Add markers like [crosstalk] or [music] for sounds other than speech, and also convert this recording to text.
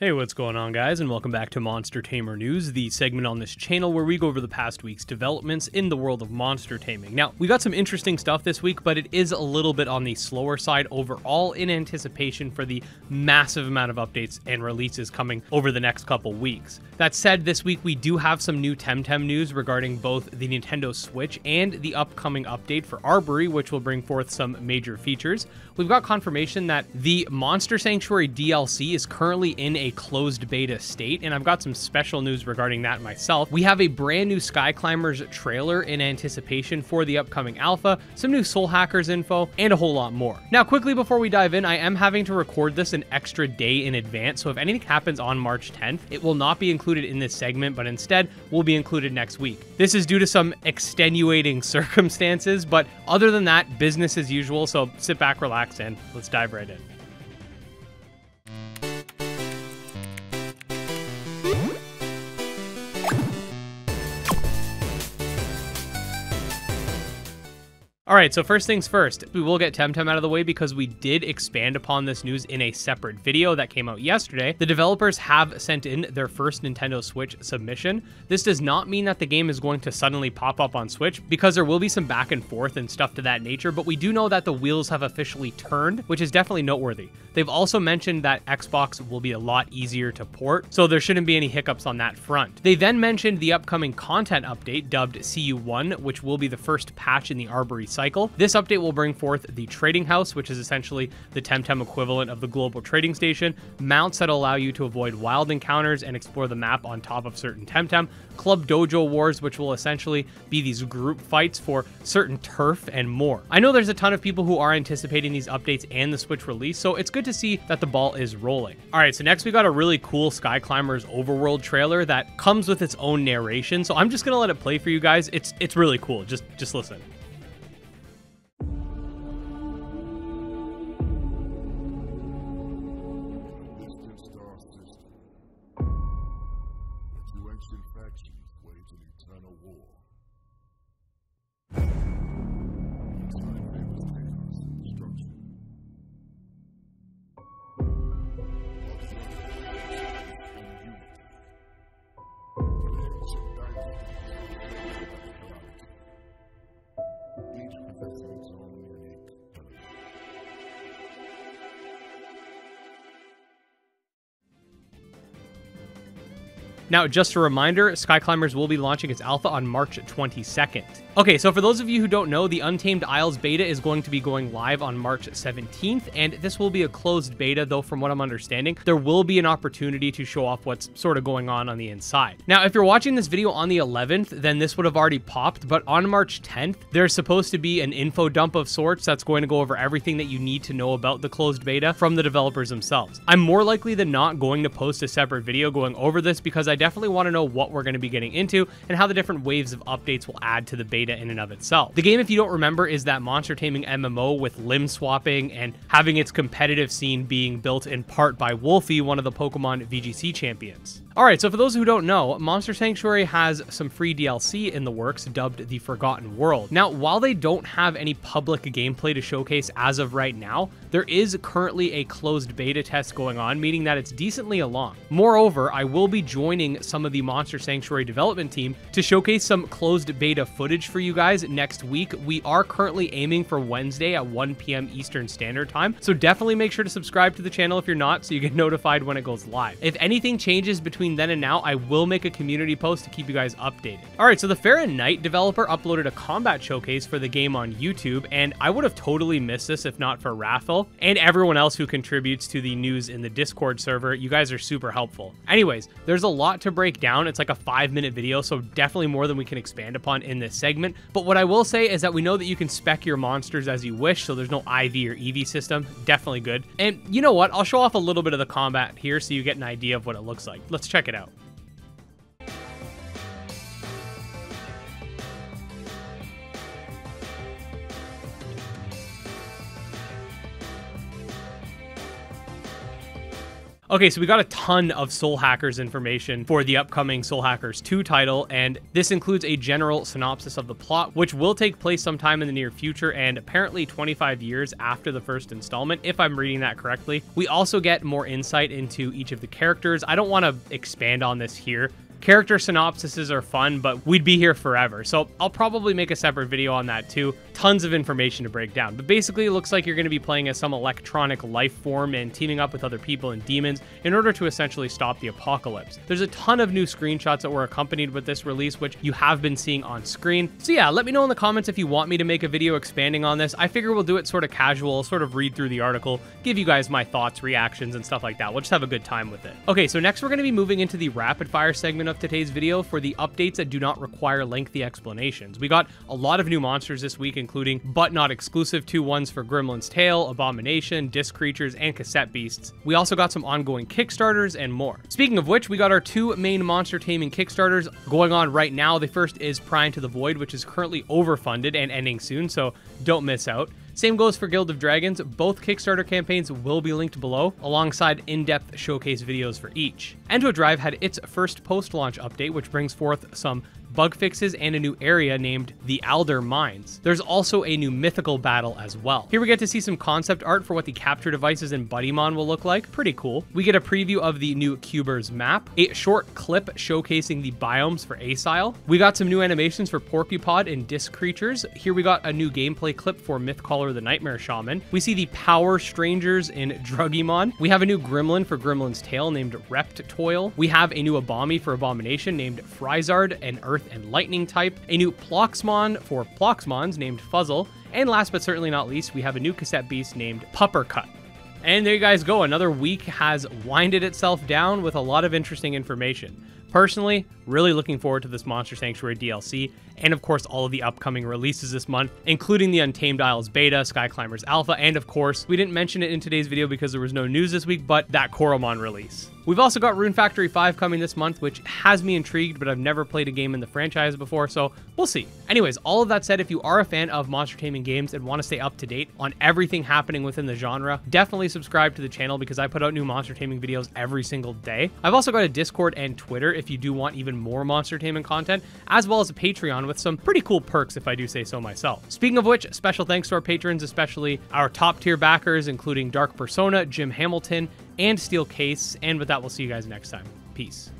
Hey, what's going on, guys, and welcome back to Monster Tamer News, the segment on this channel where we go over the past week's developments in the world of monster taming. Now, we got some interesting stuff this week, but it is a little bit on the slower side overall in anticipation for the massive amount of updates and releases coming over the next couple weeks. That said, this week we do have some new Temtem news regarding both the Nintendo Switch and the upcoming update for Arbury, which will bring forth some major features. We've got confirmation that the Monster Sanctuary DLC is currently in a closed beta state, and I've got some special news regarding that myself. We have a brand new Skyclimbers trailer in anticipation for the upcoming alpha, some new Soul Hackers info, and a whole lot more. Now, quickly before we dive in, I am having to record this an extra day in advance, so if anything happens on March 10th, it will not be included in this segment, but instead will be included next week. This is due to some extenuating [laughs] circumstances, but other than that, business as usual, so sit back, relax, and let's dive right in. All right, so first things first, we will get Temtem out of the way because we did expand upon this news in a separate video that came out yesterday. The developers have sent in their first Nintendo Switch submission. This does not mean that the game is going to suddenly pop up on Switch because there will be some back and forth and stuff to that nature, but we do know that the wheels have officially turned, which is definitely noteworthy. They've also mentioned that Xbox will be a lot easier to port, so there shouldn't be any hiccups on that front. They then mentioned the upcoming content update dubbed CU1, which will be the first patch in the Arbury cycle. This update will bring forth the Trading House, which is essentially the Temtem equivalent of the Global Trading Station, mounts that allow you to avoid wild encounters and explore the map on top of certain Temtem, Club Dojo Wars, which will essentially be these group fights for certain turf and more. I know there's a ton of people who are anticipating these updates and the Switch release, so it's good to see that the ball is rolling. All right, so next we got a really cool Skyclimbers Overworld trailer that comes with its own narration, so I'm just gonna let it play for you guys. It's it's really cool. Just just listen. Factions wage an eternal war. Now, just a reminder, Skyclimbers will be launching its alpha on March 22nd. Okay, so for those of you who don't know, the Untamed Isles beta is going to be going live on March 17th, and this will be a closed beta, though from what I'm understanding, there will be an opportunity to show off what's sort of going on on the inside. Now, if you're watching this video on the 11th, then this would have already popped, but on March 10th, there's supposed to be an info dump of sorts that's going to go over everything that you need to know about the closed beta from the developers themselves. I'm more likely than not going to post a separate video going over this because I definitely want to know what we're going to be getting into and how the different waves of updates will add to the beta in and of itself. The game, if you don't remember, is that monster taming MMO with limb swapping and having its competitive scene being built in part by Wolfey, one of the Pokemon VGC champions. Alright, so for those who don't know, Monster Sanctuary has some free DLC in the works dubbed the Forgotten World. Now, while they don't have any public gameplay to showcase as of right now, there is currently a closed beta test going on, meaning that it's decently along. Moreover, I will be joining some of the Monster Sanctuary development team to showcase some closed beta footage for you guys next week. We are currently aiming for Wednesday at 1 p.m. Eastern Standard Time, so definitely make sure to subscribe to the channel if you're not so you get [laughs] notified when it goes live. If anything changes between then and now, I will make a community post to keep you guys updated. All right, so the Farron Knight developer uploaded a combat showcase for the game on YouTube, and I would have totally missed this if not for Rathel and everyone else who contributes to the news in the Discord server. You guys are super helpful. Anyways, there's a lot to break down. It's like a five minute video, so definitely more than we can expand upon in this segment. But what I will say is that we know that you can spec your monsters as you wish, so there's no IV or EV system. Definitely good. And you know what? I'll show off a little bit of the combat here so you get an idea of what it looks like. Let's check it out. Okay, so we got a ton of Soul Hackers information for the upcoming Soul Hackers 2 title, and this includes a general synopsis of the plot, which will take place sometime in the near future and apparently 25 years after the first installment, if I'm reading that correctly. We also get more insight into each of the characters. I don't want to expand on this here Character synopsises are fun, but we'd be here forever. So I'll probably make a separate video on that too. Tons of information to break down. But basically, it looks like you're going to be playing as some electronic life form and teaming up with other people and demons in order to essentially stop the apocalypse. There's a ton of new screenshots that were accompanied with this release, which you have been seeing on screen. So yeah, let me know in the comments if you want me to make a video expanding on this. I figure we'll do it sort of casual, sort of read through the article, give you guys my thoughts, reactions, and stuff like that. We'll just have a good time with it. Okay, so next we're going to be moving into the rapid fire segment of today's video for the updates that do not require lengthy explanations. We got a lot of new monsters this week, including but not exclusive to ones for Gremlin's Tale, Abomination, Disc Creatures, and Cassette Beasts. We also got some ongoing Kickstarters and more. Speaking of which, we got our two main monster taming Kickstarters going on right now. The first is Pry Into the Void, which is currently overfunded and ending soon, so don't miss out. Same goes for Guild of Dragons. Both Kickstarter campaigns will be linked below, alongside in-depth showcase videos for each. Endodrive had its first post-launch update, which brings forth some bug fixes, and a new area named the Alder Mines. There's also a new mythical battle as well. Here we get to see some concept art for what the capture devices in Buddymon will look like. Pretty cool. We get a preview of the new Cubers map, a short clip showcasing the biomes for Asile. We got some new animations for Porcupod and Disc Creatures. Here we got a new gameplay clip for Mythcaller the Nightmare Shaman. We see the Power Strangers in [laughs] Drugimon. We have a new Gremlin for Gremlin's Tale named Reptoil. We have a new Abomi for Abomination named Frizard and Earth Earth and Lightning type, a new Ploxmon for Ploxmons named Fuzzle, and last but certainly not least, we have a new cassette beast named Puppercut. And there you guys go. Another week has winded itself down with a lot of interesting information. Personally, really looking forward to this Monster Sanctuary DLC, and of course all of the upcoming releases this month, including the Untamed Isles Beta, Skyclimbers Alpha, and of course, we didn't mention it in today's video because there was no news this week, but that Coromon release. We've also got Rune Factory 5 coming this month, which has me intrigued, but I've never played a game in the franchise before, so we'll see. Anyways, all of that said, if you are a fan of monster taming games and want to stay up to date on everything happening within the genre, definitely subscribe to the channel because I put out new monster taming videos every single day. I've also got a Discord and Twitter if you do want even more monster taming content, as well as a Patreon with some pretty cool perks if I do say so myself. Speaking of which, special thanks to our patrons, especially our top tier backers, including Dark Persona, Jim Hamilton, and Stealcase. And with that, we'll see you guys next time. Peace.